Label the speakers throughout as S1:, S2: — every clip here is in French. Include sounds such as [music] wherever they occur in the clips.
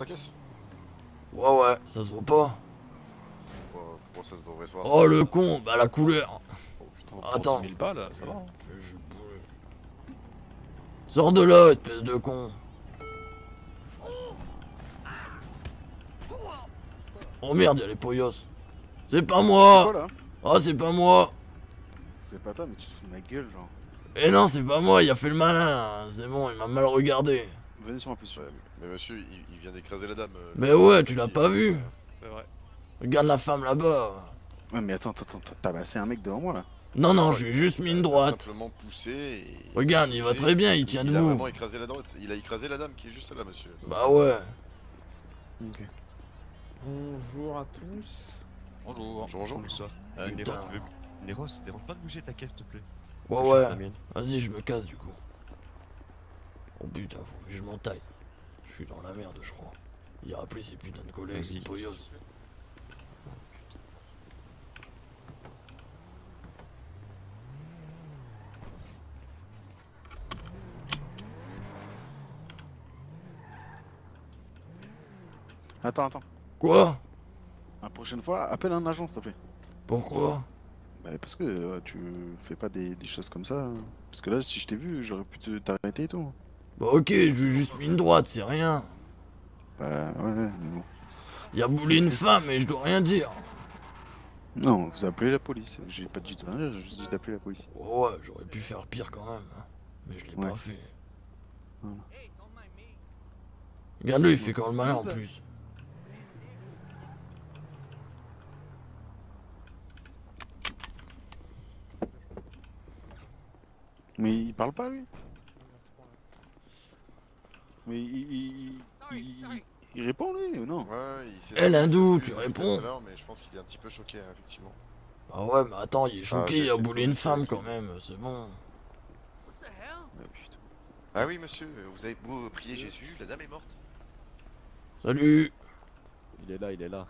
S1: ta caisse
S2: Ouais, ouais, ça se voit pas.
S1: Pourquoi, pourquoi ça devrait se voir
S2: Oh le con, bah la couleur.
S1: Oh, putain.
S2: Attends.
S3: 10 000 balles, ça va. hein.
S2: Sors de là, espèce de con. Oh merde, y'a les poyos. C'est pas moi
S4: là
S2: Ah, c'est pas moi
S4: C'est pas toi, mais tu te fous de ma gueule, genre.
S2: Eh non, c'est pas moi, il a fait le malin. C'est bon, il m'a mal regardé.
S4: Venez sur un peu sur.
S1: Ouais, mais monsieur, il, il vient d'écraser la dame. euh,
S2: Mais ouais, tu l'as pas
S1: euh,
S2: vu.
S3: C'est vrai.
S2: Regarde la femme là-bas.
S4: Ouais, mais attends, attends, attends, t'as tabassé un mec devant moi là.
S2: Non, non, j'ai juste mis une
S1: il a
S2: droite.
S1: simplement poussé et...
S2: Regarde, il va très bien, il tient
S1: Il a
S2: debout.
S1: vraiment écrasé la droite. Il a écrasé la dame qui est juste là, monsieur.
S2: Bah ouais.
S4: Ok.
S5: Bonjour à tous.
S3: Bonjour.
S1: Bonjour, bonjour.
S6: Bonsoir. Euh, tu veux- Néros, ça dérange pas de bouger ta caisse, s'il te plaît
S2: Ouais, ouais. Vas-y, je me casse du coup. Oh putain, faut que je m'en taille. Je suis dans la merde, je crois. Il a appelé ses putains de collègues, poyos.
S4: Attends, attends.
S2: Quoi?
S4: La prochaine fois, appelle un agent, s'il te plaît.
S2: Pourquoi?
S4: Bah, parce que euh, tu fais pas des, des choses comme ça. hein. Parce que là, si je t'ai vu, j'aurais pu te- t'arrêter et tout.
S2: Bah ok, je lui ai juste mis une droite, c'est rien.
S4: Bah, ouais, mais bon.
S2: Il a boulé une femme et je dois rien dire.
S4: Non, vous appelez la police. J'ai pas dit ça, j'ai juste dit d'appeler la police.
S2: Ouais, ouais, j'aurais pu faire pire quand même. hein. Mais je l'ai
S4: Ouais.
S2: pas fait.
S4: Voilà.
S2: Regarde-le, il fait quand le malin en plus.
S4: Mais il parle pas, lui? Mais il, il, il, il- il répond, lui, ou non
S1: Ouais, il s'est-
S2: Eh, l'hindou, tu réponds.
S1: l'heure, Mais je pense qu'il est un petit peu choqué, hein, effectivement.
S2: Ah ouais, mais attends, il est choqué,
S1: j'ai
S2: il a boulé une femme quand même, c'est bon.
S4: Ah.
S1: Ah oui, monsieur, vous avez beau prier Jésus, la dame est morte.
S2: Salut
S3: Il est là, il est là.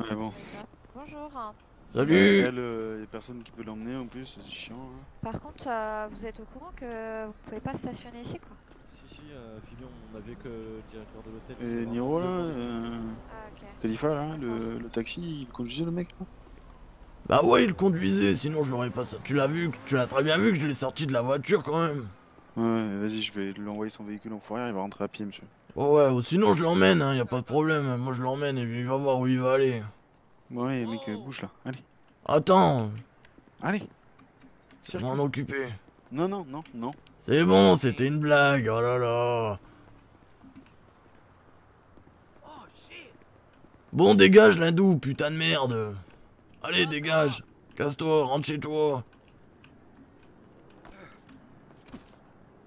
S4: Ouais, bon.
S7: Bonjour.
S2: Salut
S4: Elle, euh, y a personne qui peut l'emmener en plus, c'est chiant. hein.
S7: Par contre, euh, vous êtes au courant que vous pouvez pas stationner ici, quoi
S3: Si, si, euh, Fillon, on a vu que le directeur de l'hôtel.
S4: Et Niro, là, euh,
S7: Ah.
S4: Khalifa, là, le, le taxi, il conduisait le mec là
S2: Bah ouais, il conduisait, sinon je l'aurais pas ça. Tu l'as vu, tu l'as très bien vu que je l'ai sorti de la voiture quand même.
S4: Ouais, vas-y, je vais lui envoyer son véhicule en fourrière, il va rentrer à pied, monsieur.
S2: Ouais, ouais, ou sinon je l'emmène, hein, y a pas de problème. Moi je l'emmène et il va voir où il va aller.
S4: Ouais, mec, euh, bouge là, allez.
S2: Attends,
S4: Allez
S2: je m'en occuper.
S4: Non, non, non, non.
S2: C'est bon, c'était une blague, oh là là. Bon, dégage l'hindou, putain de merde. Allez, dégage. Casse-toi, rentre chez toi.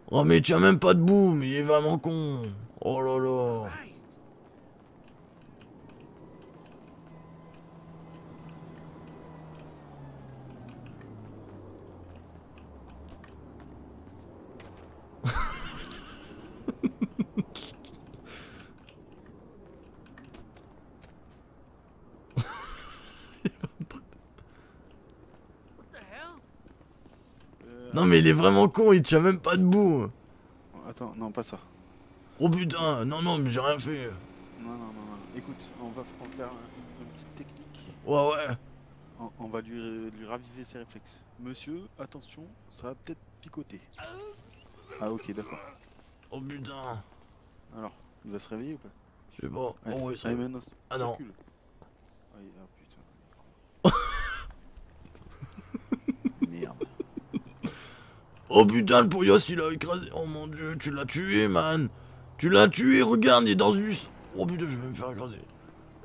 S2: Oh, mais tiens même pas debout, mais il est vraiment con. Oh là là.
S4: Euh,
S2: Non, mais il est vraiment con, il tient même pas debout.
S4: Attends, non, pas ça.
S2: Oh putain, non, non, mais j'ai rien fait.
S4: Non, non, non, non. Écoute, on va, faire un- une petite technique.
S2: Ouais, ouais.
S4: On, on va lui, lui raviver ses réflexes. Monsieur, attention, ça va peut-être picoter. Ah, ok, d'accord.
S2: Oh putain.
S4: Alors, il va se réveiller ou pas?
S2: Je sais pas. Oh ouais, ça
S4: Allez,
S2: va.
S4: maintenant,
S2: Ah non.
S4: circule. Ah, il- ah, putain. Merde.
S2: Oh putain, le Poyos il a écrasé. Oh mon dieu, tu l'as tué, man. Tu l'as tué, regarde, il est dans du. sang. Oh putain, je vais me faire écraser.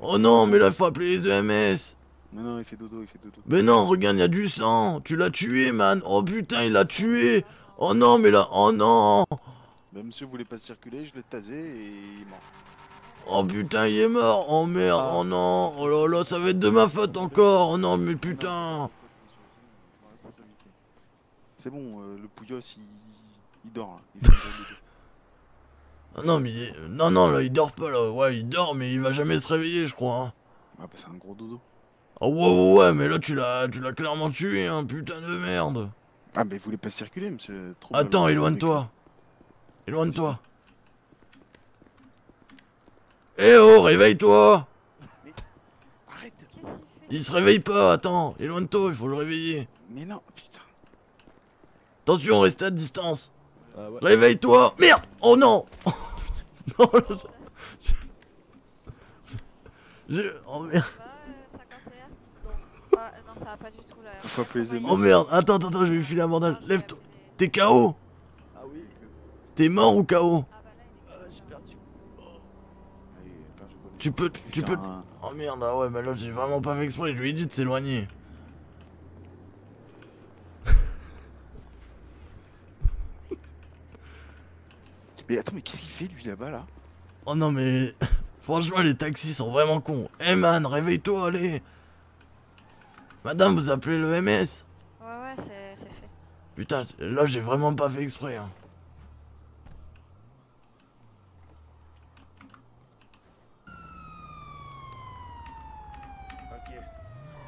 S2: Oh non, mais là, il faut appeler les EMS.
S4: Non, non, il fait dodo, il fait dodo.
S2: Mais non, regarde, il y a du sang. Tu l'as tué, man. Oh putain, il l'a tué. Oh non, mais là, oh non.
S4: Bah, monsieur voulait pas circuler, je l'ai tasé et il est mort.
S2: Oh putain, il est mort. Oh merde,
S3: Ah.
S2: oh non. Oh là là, ça va être de ma faute encore. Oh non, mais putain.
S4: C'est bon, euh, le Pouillos il, il dort là. Il gros dodo.
S2: Ah non, mais il est- non, non, là, il dort pas là. Ouais, il dort, mais il va jamais se réveiller, je crois. hein.
S4: Ah bah c'est un gros dodo.
S2: Oh ouais, ouais, ouais, mais là, tu l'as, tu l'as clairement tué, hein, putain de merde.
S4: Ah, mais vous voulez pas circuler, monsieur Trop
S2: Attends, éloigne-toi. Éloigne-toi. Eh oh, réveille-toi
S4: Arrête
S7: qu'il fait?
S2: Il se réveille pas, attends. Éloigne-toi, il faut le réveiller.
S4: Mais non, putain.
S2: Attention, reste à distance.
S3: Ah ouais.
S2: Réveille-toi Merde Oh non [laughs] Non, je- je- Oh merde
S7: Ça va, 51 Bon. Ah, non, ça va pas du tout là.
S2: Oh merde Attends, attends, attends, je vais lui filer un bandage. Lève-toi T'es KO
S3: Ah oui.
S2: T'es mort ou KO
S7: Ah bah là, il est
S3: Ah, j'ai perdu.
S4: Allez, perdu.
S2: Tu peux... Tu peux... Oh merde, ah ouais, mais là j'ai vraiment pas fait exprès, je lui ai dit de s'éloigner.
S4: Mais attends, mais qu'est-ce qu'il fait lui là-bas là?
S2: Oh non mais... [laughs] Franchement, les taxis sont vraiment cons. Eh man, réveille-toi, allez Madame, vous appelez le MS
S7: Ouais, ouais, c'est c'est fait.
S2: Putain, là j'ai vraiment pas fait exprès. Hein.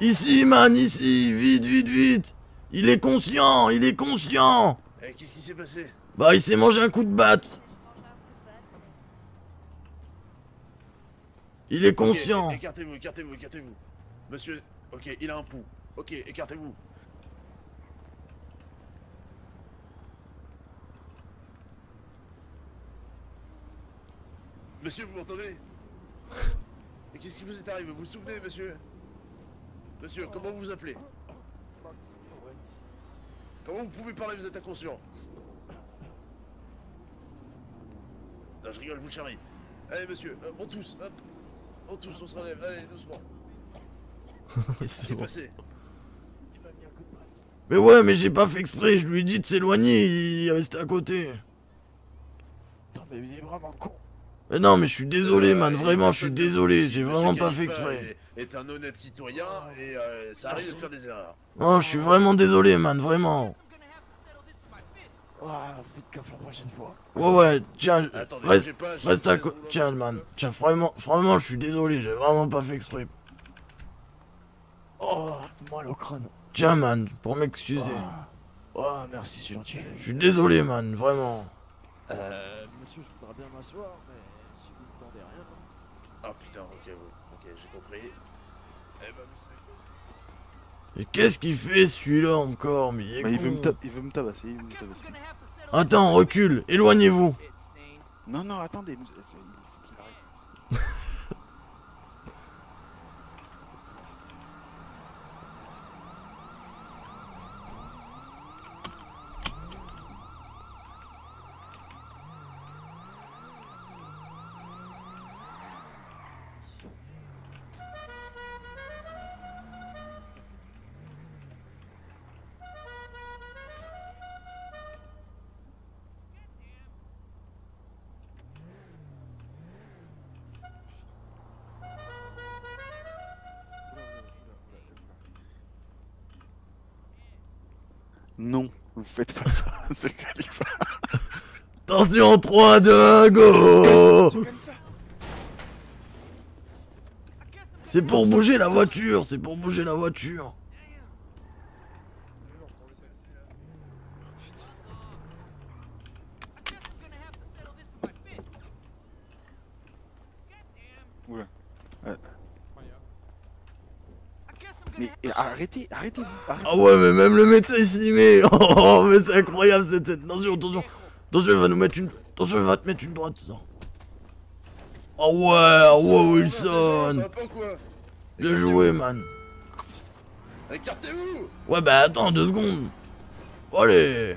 S2: Ici, man, ici, vite, vite, vite. Il est conscient, il est conscient.
S8: Eh, qu'est-ce qui s'est passé?
S2: Bah, il s'est mangé un coup de batte. Il est conscient.
S8: Ok, écartez-vous, écartez-vous, écartez-vous. Monsieur, ok, il a un pouls. Ok, écartez-vous. Monsieur, vous m'entendez? Et qu'est-ce qui vous est arrivé? Vous vous souvenez, monsieur? Monsieur, comment vous vous appelez? Comment vous pouvez parler? Vous êtes inconscient. Non, je rigole, vous charrie. Allez, monsieur, euh, on tous, hop. On tous, on se relève, allez, doucement. [laughs] Qu'est-ce qui s'est passé
S2: Mais ouais, mais j'ai pas fait exprès, je lui ai dit de s'éloigner, il est resté à côté.
S3: Putain, mais il est vraiment con.
S2: Mais non, mais je suis désolé,
S8: Euh,
S2: man, vraiment, je suis désolé, j'ai vraiment pas fait exprès.
S8: Est, un honnête citoyen et euh, ça arrive de faire des erreurs.
S2: Non, je suis vraiment désolé, man, vraiment.
S3: Ah, faites gaffe la prochaine fois.
S2: Ouais, ouais, tiens,
S8: Attendez,
S2: reste,
S8: pas.
S2: à côté. Tiens, man, tiens, vraiment, vraiment, je suis désolé, j'ai vraiment pas fait exprès.
S3: Oh, mal au crâne.
S2: Tiens, man, pour m'excuser.
S3: Oh, merci, c'est gentil.
S2: Je suis désolé, man, vraiment.
S3: Euh, monsieur, je voudrais bien m'asseoir, mais si vous ne tendez rien.
S8: Ah putain, ok, oui, ok, j'ai compris. Eh ben, vous savez quoi?
S2: Et qu'est-ce qu'il fait celui-là encore Mais il est
S4: Bah, il, veut me il veut me tabasser, il veut me tabasser.
S2: Attends, recule, éloignez-vous.
S4: Non, non, attendez, Non, vous faites pas ça, [laughs] monsieur Khalifa.
S2: Attention, 3, 2, 1, go C'est pour bouger la voiture, c'est pour bouger la voiture.
S4: Mais eh, arrêtez, arrêtez, arrêtez.
S2: Ah ouais, mais même le médecin il s'y met. [laughs] Oh, mais c'est incroyable cette tête. Attention, attention. Attention, il va nous mettre une. Attention, il va te mettre une droite. ça. Oh ouais, oh ouais, Wilson. Bien joué, man.
S8: Écartez-vous
S2: Ouais, bah attends deux secondes. Allez.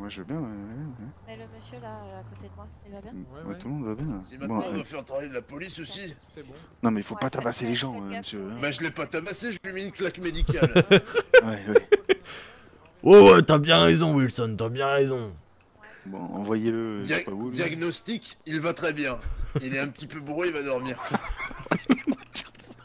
S4: Moi je veux bien, ouais, ouais, ouais.
S7: Mais le monsieur là, euh, à côté de moi, il va bien
S5: Ouais,
S4: Ouais,
S5: ouais.
S4: tout le monde va bien.
S8: Si
S4: Bon,
S8: maintenant on
S4: euh,
S8: doit faire le travail de la police aussi.
S5: C'est bon.
S4: non mais il faut
S7: Ouais,
S4: pas
S7: faites-
S4: tabasser les gens,
S7: faites
S4: euh,
S7: gaffe,
S4: monsieur.
S7: ouais.
S8: Bah je l'ai pas tabassé, je lui ai mis une claque médicale. [laughs]
S4: Ouais, ouais.
S2: Ouais, ouais, t'as bien raison, Wilson, t'as bien raison.
S4: Bon, envoyez-le, je sais
S8: Dia-
S4: pas où. mais-
S8: diagnostic, il va très bien. Il est un petit peu bourré, il va dormir. [laughs]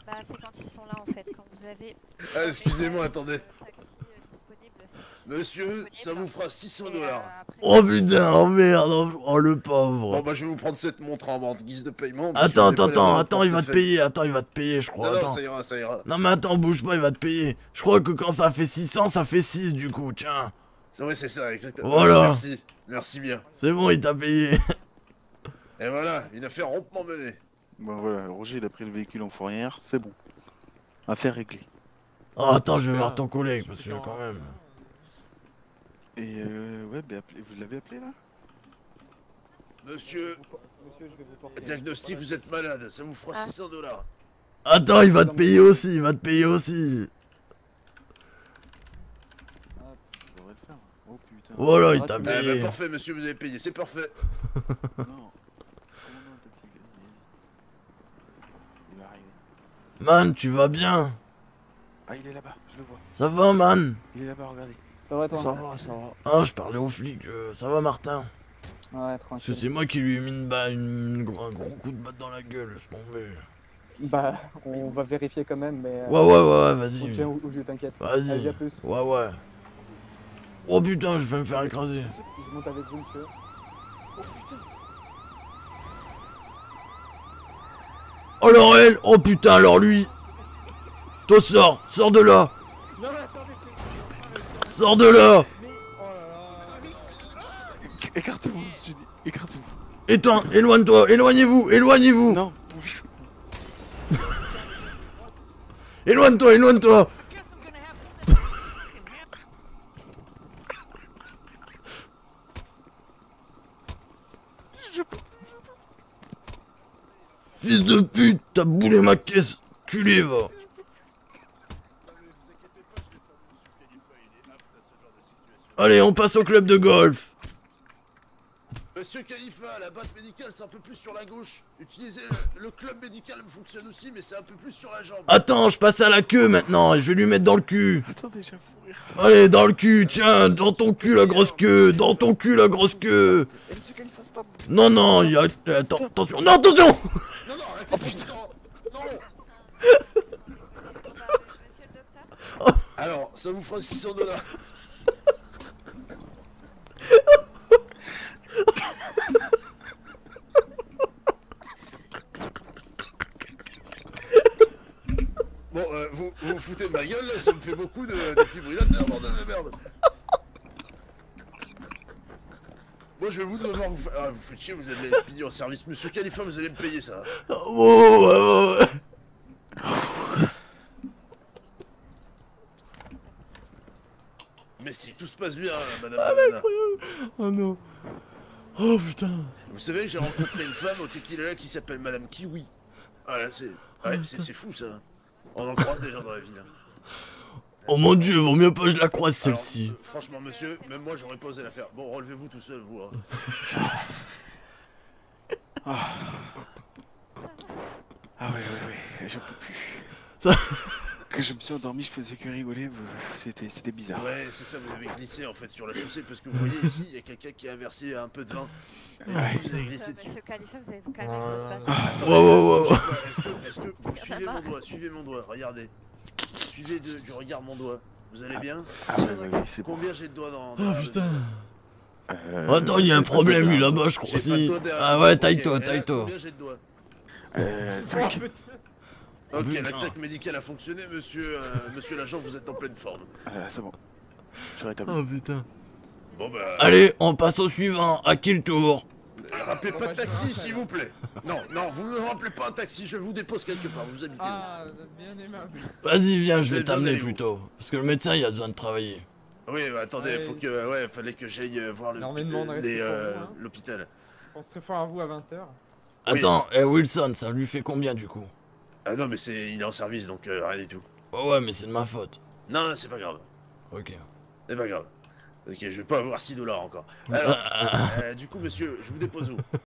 S7: Bah, c'est quand ils sont là en fait, quand vous avez.
S8: Ah, excusez-moi, attendez.
S7: taxi, euh, disponible, c'est plus
S8: Monsieur, ça vous fera 600
S7: Et, euh,
S8: dollars.
S2: Oh putain, oh merde, oh, oh, le
S8: Bon,
S2: pauvre.
S8: bah, je vais vous prendre cette montre en guise de paiement.
S2: Attends, attends, attends, attends, il va te payer, attends, il va te payer, je crois,
S8: Non, non,
S2: attends.
S8: ça ira, ça ira.
S2: Non mais attends, bouge pas, il va te payer. Je crois que quand ça fait 600, ça fait 6 du coup, tiens.
S8: C'est vrai, c'est ça, exactement.
S2: Voilà.
S8: Merci, merci bien.
S2: C'est bon, il t'a payé. [laughs]
S8: Et voilà, une affaire rondement menée.
S4: Bon voilà, Roger il a pris le véhicule en fourrière, c'est bon. Affaire réglée.
S2: Oh, attends, je vais voir ton collègue, parce que quand même...
S4: Et euh, ouais, bah, appelez- vous l'avez appelé là?
S8: Monsieur,
S5: Monsieur, je vais vous porter.
S8: diagnostic, vous êtes malade, ça vous fera
S7: Ah.
S8: 600 dollars.
S2: Attends, il va te payer aussi, il va te payer aussi.
S4: Oh putain.
S2: Voilà, il
S5: Ah,
S2: t'a
S8: Eh bah,
S2: payé.
S8: parfait, monsieur, vous avez payé, c'est parfait. [laughs]
S4: Non. Comment non, un taxi il est- Il va arriver.
S2: Man, tu vas bien?
S4: Ah, il est là-bas, je le vois.
S2: Ça va, man?
S4: Il est là-bas, regardez.
S5: Ça va toi
S3: Ça va, ça va.
S2: Ah, je parlais au flic, euh, ça va, Martin
S5: Ouais,
S2: Parce que
S5: tranquille.
S2: c'est moi qui lui ai mis une balle, une, un gros coup de batte dans la gueule, laisse tomber.
S5: Bah, on va vérifier quand même, mais. euh,
S2: Ouais, ouais, ouais, vas-y.
S5: au jeu, t'inquiète. Allez,
S2: Vas-y.
S5: à plus.
S2: Ouais, ouais. Oh putain, je vais me faire écraser.
S5: Je monte avec vous, monsieur.
S2: Oh, alors elle Oh putain, alors lui Toi, sors Sors de là
S5: Non, mais attendez, c'est.
S2: Sors de là.
S4: Écartez-vous.
S2: Et toi, éloigne-toi Éloignez-vous Éloignez-vous
S4: Non, bouge. [laughs]
S2: Éloigne-toi Éloigne-toi [laughs] Fils de pute, t'as boulé ma caisse Culé, va Allez, on passe au club de golf
S8: Monsieur Khalifa, la batte médicale, c'est un peu plus sur la gauche. Utilisez le, le club médical fonctionne aussi, mais c'est un peu plus sur la jambe.
S2: Attends, je passe à la queue maintenant, et je vais lui mettre dans le cul
S4: Attendez, j'ai un fou rire.
S2: Allez, dans le cul, tiens, dans ton cul la grosse queue, dans ton cul la grosse queue.
S4: Monsieur Khalifa, stop.
S2: Non, non, il y a... Attends, attention, non, attention
S8: Non, non, arrêtez oh, putain. Non
S7: monsieur le docteur
S8: Alors, ça vous fera 600 dollars. Bon, euh, vous, vous foutez de ma gueule là, ça me fait beaucoup de défibrillateurs, bordel de merde. Moi je vais vous devoir vous faire. Ah, vous faites chier, vous avez expédié en service. Monsieur Khalifa, vous allez me payer ça.
S2: Oh.
S8: Mais si tout se passe bien, madame Banana.
S2: Oh non. Oh putain.
S8: Vous savez que j'ai rencontré une femme au tequila qui s'appelle Madame Kiwi. Voilà, c'est. Ouais, c'est c'est fou ça. On en croise des gens dans la ville. hein. [laughs]
S2: Oh mon dieu, vaut mieux pas que je la croise celle-ci.
S8: euh, franchement, monsieur, même moi j'aurais pas osé la faire. Bon, relevez-vous tout seul, vous. hein. [laughs]
S4: Ah ouais, ouais, ouais, j'en peux plus.
S2: Ça- [laughs]
S4: Quand je me suis endormi, je faisais que rigoler, c'était c'était bizarre.
S8: Ouais, c'est ça, vous avez glissé en fait sur la chaussée parce que vous voyez ici, il y a quelqu'un qui a versé un peu de vin. Et
S4: Ouais.
S8: vous avez glissé dessus.
S7: Monsieur Khalifa, vous allez vous calmer
S5: Oh
S7: bâton.
S2: Ouais, ouais, ouais, ouais.
S8: Est-ce que, que vous suivez mon doigt Suivez mon doigt, regardez. Suivez de- du regard mon doigt. Vous allez bien
S4: Ah ouais, ouais, ouais, c'est bon.
S8: Combien j'ai de doigts dans. dans
S2: Oh putain.
S4: Euh,
S2: Attends, il y a un
S4: pas
S2: problème lui là-bas, je crois
S8: pas derrière
S2: Ah ouais, taille-toi, taille-toi.
S8: Combien j'ai de doigts
S4: Euh, 5.
S2: Oh,
S8: Ok, la
S2: putain.
S8: claque médicale a fonctionné, monsieur, euh, [laughs] monsieur l'agent, vous êtes en pleine forme.
S4: Euh, c'est bon. Je rétablis.
S2: Oh putain.
S8: Bon bah.
S2: Allez, on passe au suivant. À qui le tour?
S8: Euh, Rappelez pas
S5: bah,
S8: de
S5: je
S8: taxi, s'il vous plaît. Non, non, vous ne me rappelez pas un taxi, je vous dépose quelque part, vous habitez où
S5: Ah, vous êtes bien aimable.
S2: Vas-y, viens, je vais t'amener plutôt. Parce que le médecin, il a besoin de travailler.
S8: Oui, bah, attendez,
S5: Ouais.
S8: faut que. Ouais, fallait que j'aille euh, voir
S5: respect
S8: les,
S5: pour
S8: euh,
S5: hein.
S8: l'hôpital.
S5: Je pense très fort à vous à 20h.
S8: Oui.
S2: Attends, eh Wilson, ça lui fait combien du coup?
S8: Ah non, mais c'est, il est en service, donc euh, rien du tout.
S2: Ouais, ouais, mais c'est de ma faute.
S8: Non, c'est pas grave,
S2: Ok.
S8: c'est pas grave. Que je vais pas avoir 6 dollars encore. [laughs] Alors, euh, du coup, monsieur, je vous dépose où?